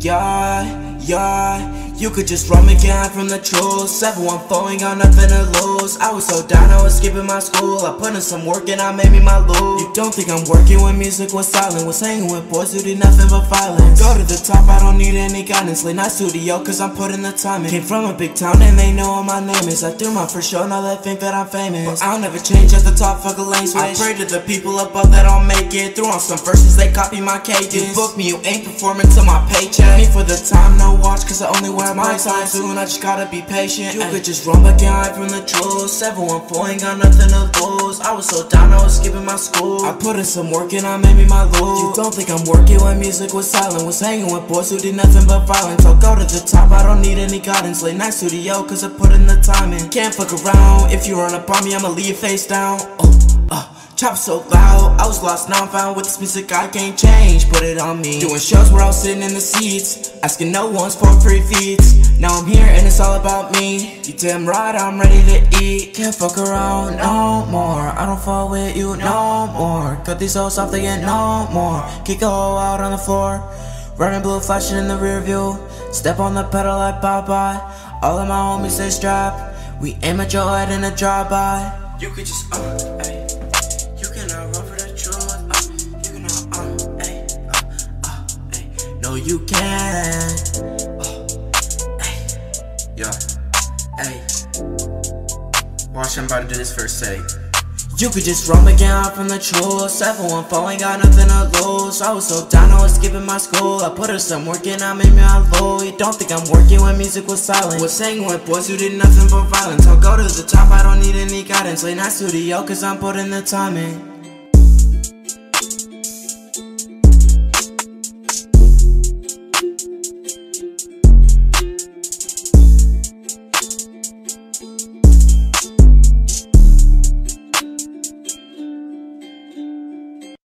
Yeah, yeah. You could just run me again from the truth 714 ain't got nothing to lose I was so down, I was skipping my school. I put in some work and I made me my loot You don't think I'm working when music was silent Was hanging with boys who did nothing but violence. Go to the top, I don't need any guidance. Late night studio cause I'm putting the time in. Came from a big town and they know what my name is. I threw my first show, now they think that I'm famous. But I'll never change at the top, fuck a lane switch. I pray to the people above that I'll make it. Threw on some verses, they copy my cages. You book me, you ain't performing till my paycheck. Me for the time, no watch cause I only wear my time. soon, I just gotta be patient. You could just run back hide from the truth. 714 ain't got nothing to lose. I was so down, I was skipping my school. I put in some work and I made me my loot. You don't think I'm working when music was silent? Was hanging with boys who did nothing but violence. I'll go to the top, I don't need any guidance. Late night studio, cause I put in the time in. Can't fuck around. If you run up on me, I'ma leave face down. Oh. Chop so loud, I was lost, now I'm found with this music I can't change, put it on me. Doing shows where I was sitting in the seats, asking no one's for free feeds. Now I'm here and it's all about me, you damn right I'm ready to eat. Can't fuck around no more, I don't fall with you no more. Cut these hoes off, they no more. Kick a hole out on the floor. Running blue flashing in the rear view. Step on the pedal like Popeye All of my homies say strap. We aim at your head in a drive-by. You could just, uh, ay. No, you can't. Oh, hey, yeah, hey. Watch, I'm about to do this first take. You could just run again out from the truth 714 ain't got nothing to lose. I was so down, I was skipping my school. I put in some work and I made me a low You don't think I'm working when music was silent? Was hanging with boys who did nothing but violence. I'll go to the top, I don't need any guidance. Late night studio cause I'm putting the time in